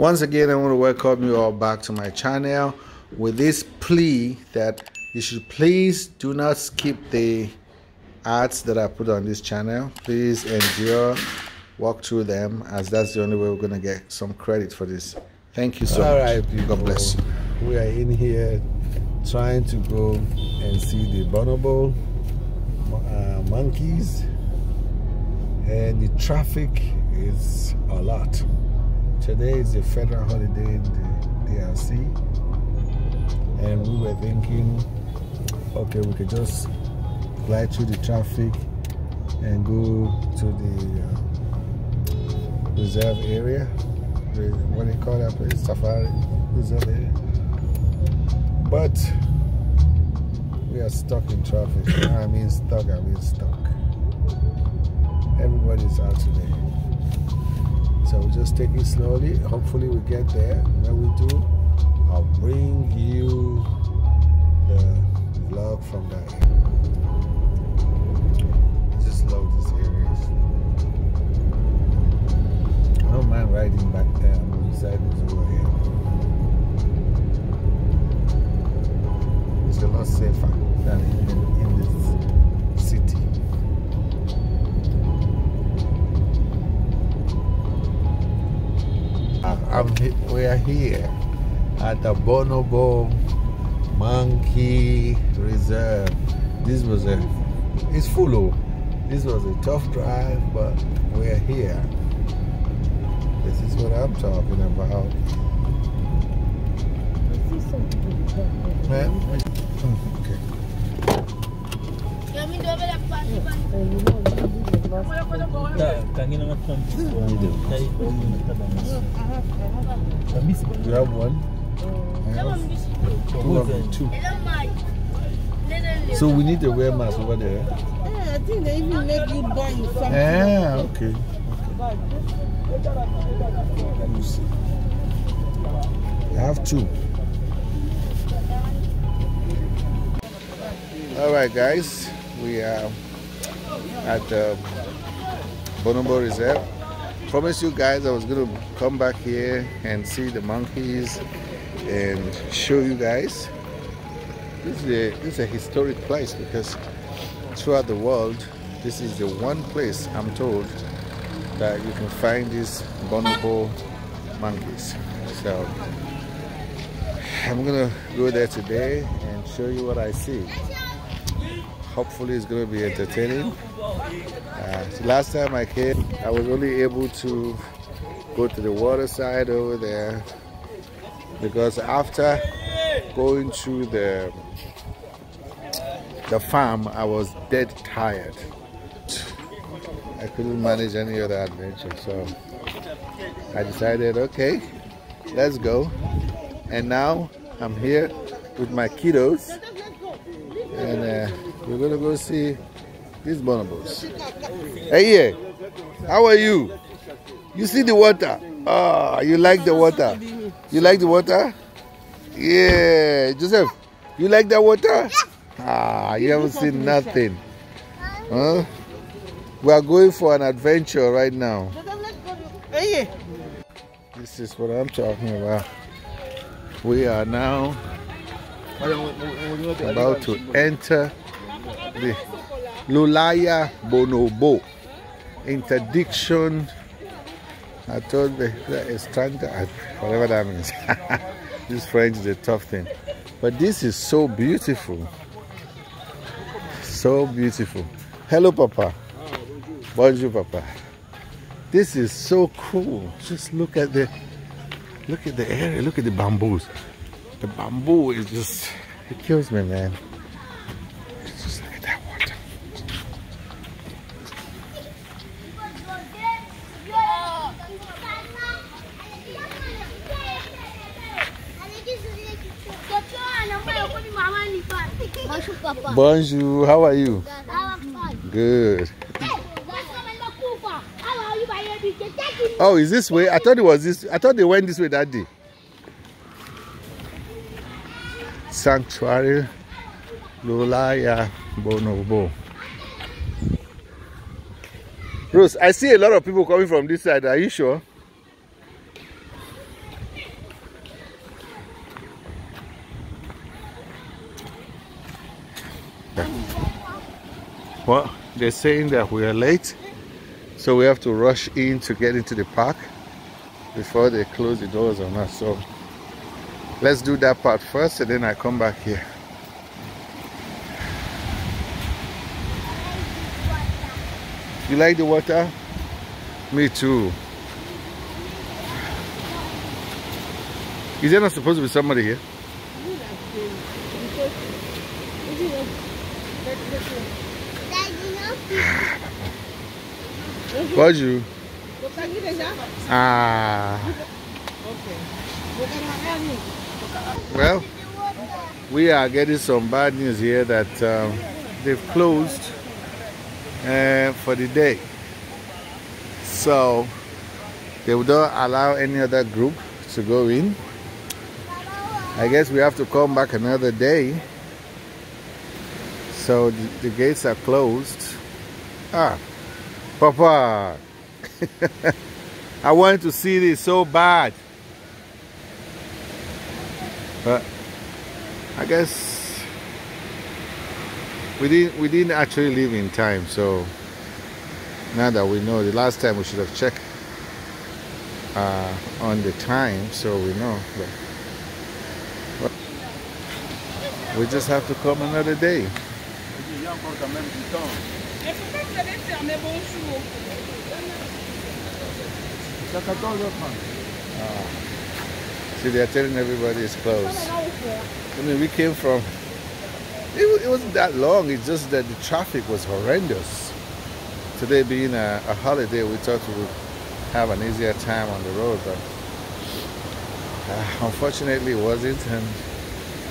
Once again, I want to welcome you all back to my channel with this plea that you should please do not skip the ads that I put on this channel. Please endure, walk through them, as that's the only way we're going to get some credit for this. Thank you so All much. right, people. God bless you. We are in here trying to go and see the bonobo uh, monkeys, and the traffic is a lot. Today is a federal holiday in the DRC, and we were thinking, okay, we could just glide through the traffic and go to the uh, reserve area. What do you call that place? Safari reserve area. But we are stuck in traffic. I mean stuck, I mean stuck. Everybody's out today. So we just take it slowly. Hopefully we get there. When we do, I'll bring you the vlog from that. I just love this area. I don't mind riding back there. I'm deciding to over here. It's a lot safer than in, in, in I'm, we are here at the Bonobo Monkey Reserve. This was a, it's full of, this was a tough drive, but we're here. This is what I'm talking about. Man, oh, okay. You have one? I have two of two. So we need to wear mask over there. Yeah, I think they even make you buy something. Yeah, okay. Let me see. I have two. All right, guys, we are at the Bonobo Reserve. Promise you guys I was going to come back here and see the monkeys and show you guys. This is a, this is a historic place because throughout the world, this is the one place I'm told that you can find these bonobo monkeys. So I'm gonna go there today and show you what I see. Hopefully, it's gonna be entertaining. Last time I came, I was only able to go to the water side over there because after going through the the farm, I was dead tired. I couldn't manage any other adventure, so I decided, okay, let's go. And now I'm here with my kiddos, and uh, we're gonna go see these bonobos. Hey, yeah, how are you? You see the water? Oh, you like the water? You like the water? Yeah, Joseph, you like that water? Ah, you haven't seen nothing. Huh? We are going for an adventure right now. This is what I'm talking about. We are now about to enter the Lola ya Bonobo interdiction. I told the Estranga, whatever that means. this French is a tough thing. But this is so beautiful. So beautiful. Hello, Papa. Bonjour, Papa. This is so cool. Just look at the look at the area. Look at the bamboos. The bamboo is just it kills me, man. Bonjour. How are you? Good. Oh, is this way? I thought it was this. I thought they went this way that day. Sanctuary Lulaya Bonobo. Rose, I see a lot of people coming from this side. Are you sure? They're saying that we are late, so we have to rush in to get into the park before they close the doors on us. So let's do that part first and then I come back here. You like the water? Me too. Is there not supposed to be somebody here? Pode you? Ah. Okay. Well, we are getting some bad news here that um, they've closed uh, for the day. So they will not allow any other group to go in. I guess we have to come back another day. So the, the gates are closed. Ah, Papa, I wanted to see this so bad. But I guess we didn't we didn't actually leave in time, so now that we know the last time we should have checked uh, on the time so we know but, but we just have to come another day see they're telling everybody it's closed. I mean we came from it, it wasn't that long it's just that the traffic was horrendous. Today being a, a holiday we thought we would have an easier time on the road but uh, unfortunately it wasn't and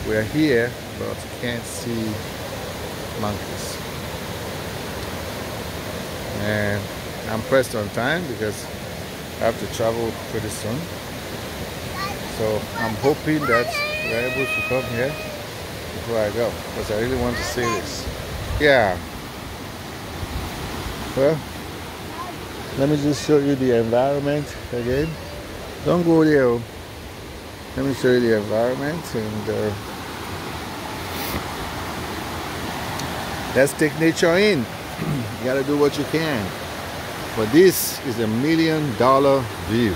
we're here but can't see monkeys and I'm pressed on time because I have to travel pretty soon. So I'm hoping that we're able to come here before I go because I really want to see this. Yeah. Well let me just show you the environment again. Don't go there oh. let me show you the environment and uh, let's take nature in you gotta do what you can. But this is a million dollar view.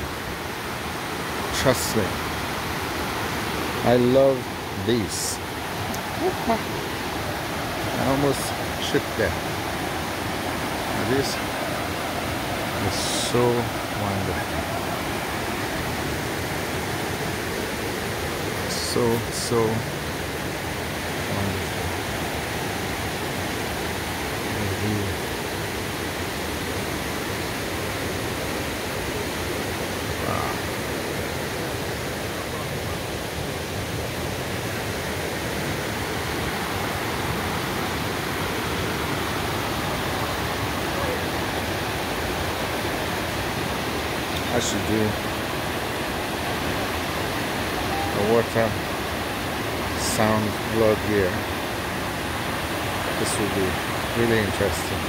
Trust me. I love this. I almost shook that. This is so wonderful. So so wonderful I should do a water sound vlog here. This will be really interesting.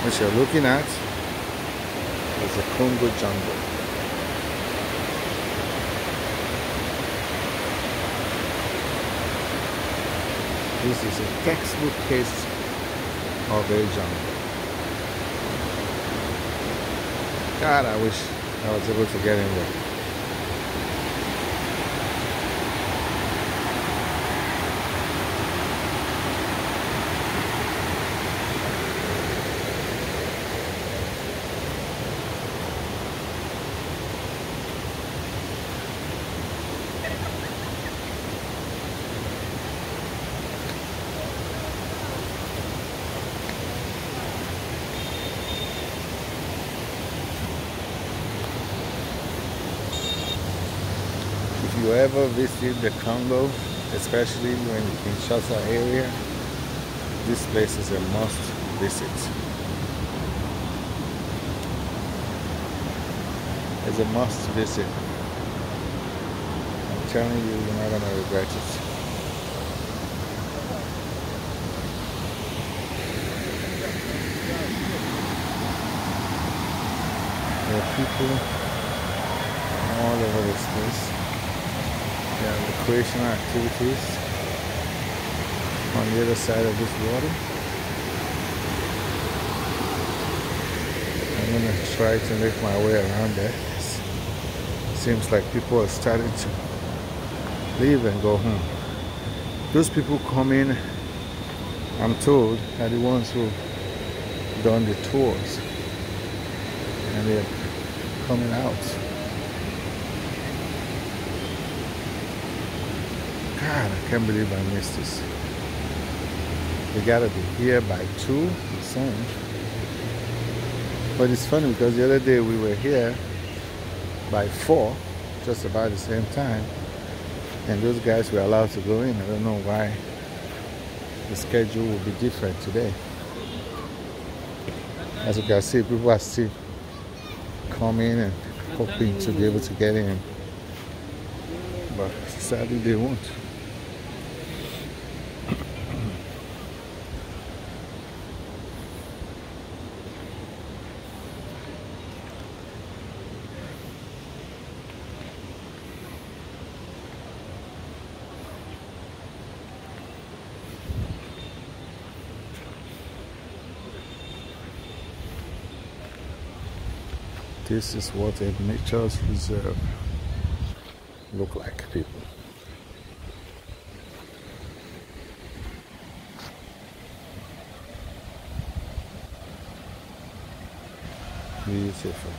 What you're looking at is the Congo jungle. This is a textbook case of a jungle. God, I wish I was able to get in there. If you ever visit the Congo, especially when in Kinshasa area, this place is a must visit. It's a must visit. I'm telling you, you're not gonna regret it. There are people all over this place. Recreational activities. on the other side of this water. I'm gonna try to make my way around there. Seems like people are starting to leave and go home. Those people coming, I'm told, are the ones who done the tours and they're coming out. God, I can't believe I missed this. We gotta be here by 2, the saying. But it's funny because the other day we were here by 4, just about the same time, and those guys were allowed to go in. I don't know why the schedule will be different today. As you can see, people are still coming and hoping to be able to get in. But sadly, they won't. This is what a nature's reserve look like, people. Beautiful.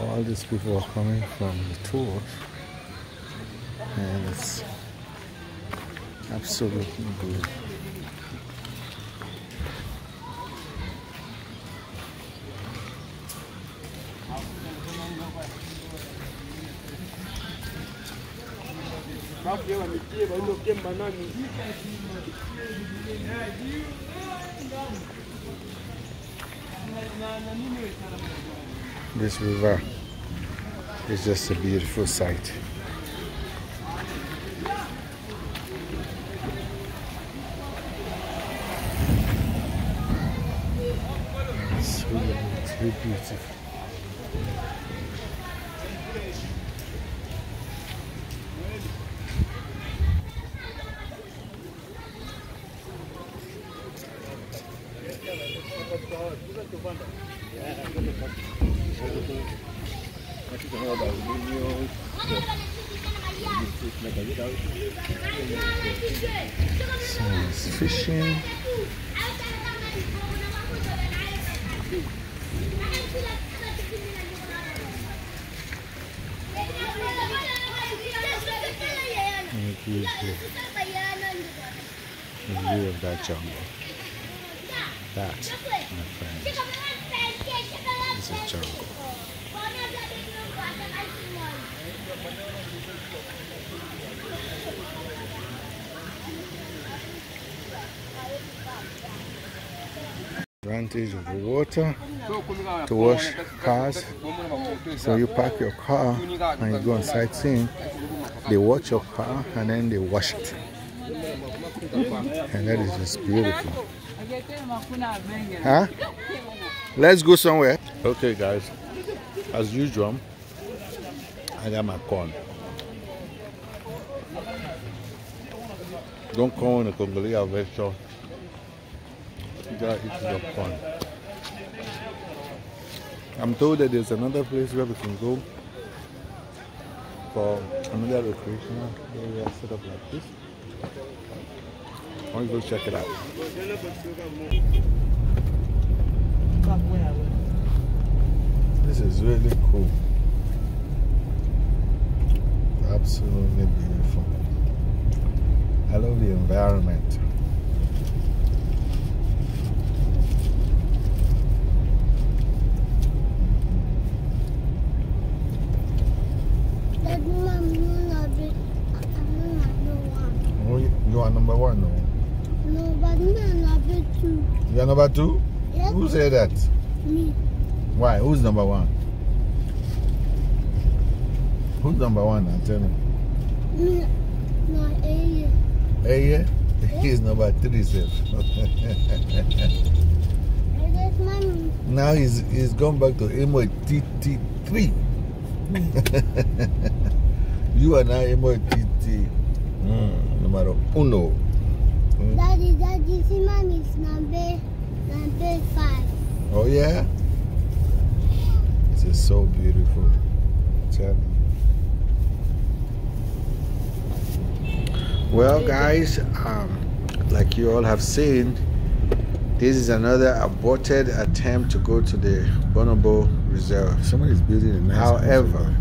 all these people are coming from the tour. And it's absolutely good this river is just a beautiful sight. Fishing. And it gives you a view of that jungle. That, my friend, is a jungle. Advantage of the water to wash cars. So you park your car and you go on sightseeing. They watch your car and then they wash it. And that is just beautiful. Huh? Let's go somewhere. Okay, guys. As usual, I got my corn. Don't call in a Congolese are I'm told that there's another place where we can go for another recreational area set up like this. I want to go check it out. This is really cool. Absolutely beautiful. I love the environment. think I'm number two. You're number two? Yes, Who said that? me. Why? Who's number one? Who's number one now? Tell me. Me. No. Hey, yeah? He's number three, sir. And that's mommy. now he's he's gone back to Emo TT3. you are now Emo TT. Mm, numero uno. Daddy, daddy, see mommy's number. Oh, yeah? This is so beautiful. Tell me. Well, guys, um, like you all have seen, this is another aborted attempt to go to the Bonobo Reserve. Somebody's building a nice However,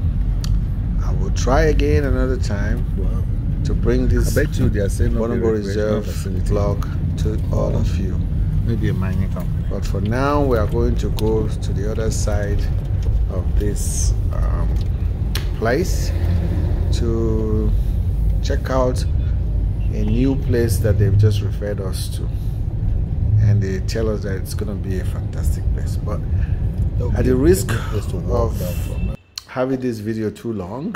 I will try again another time. Wow. to bring I this bet you they are Bonobo Reserve vlog to all of you. Maybe a mining company. But for now, we are going to go to the other side of this um, place to check out a new place that they've just referred us to. And they tell us that it's going to be a fantastic place. But At the risk good place to walk of- having this video too long,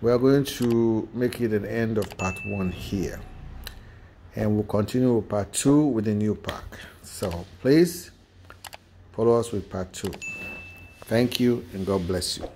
we are going to make it an end of part one here. And we'll continue with part two with the new park. So please follow us with part two. Thank you and God bless you.